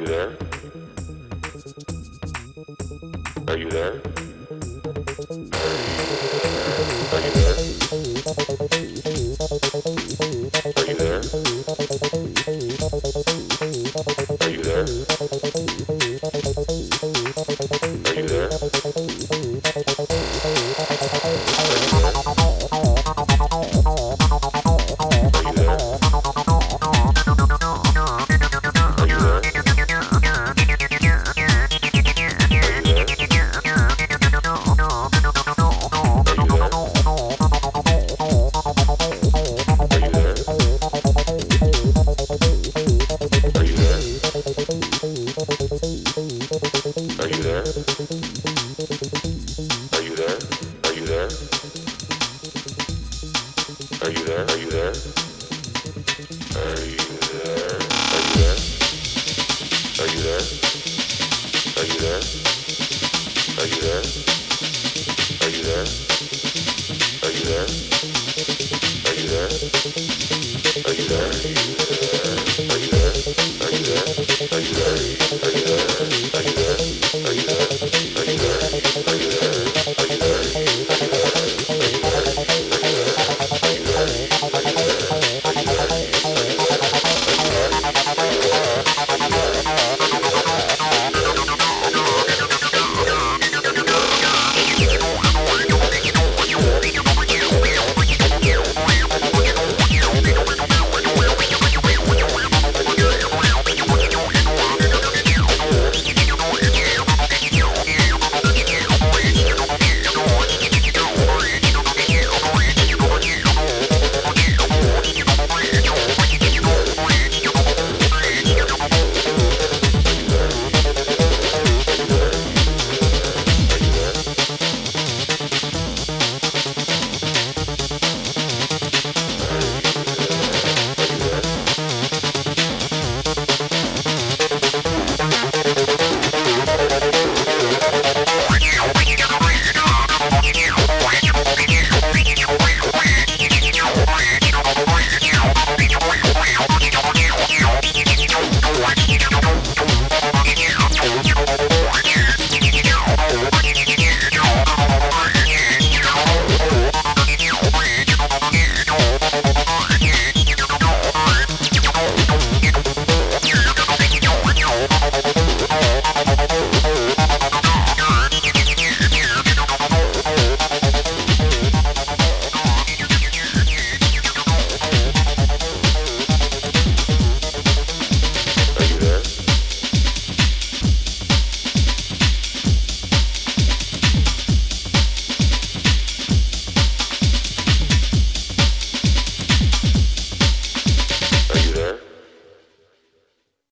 you there? Are you there? Are you there? Are you there? Are you there? there? Are you there? Are you there? Are you there? Are you there? Are you there? Are you there? Are you there? Are you there?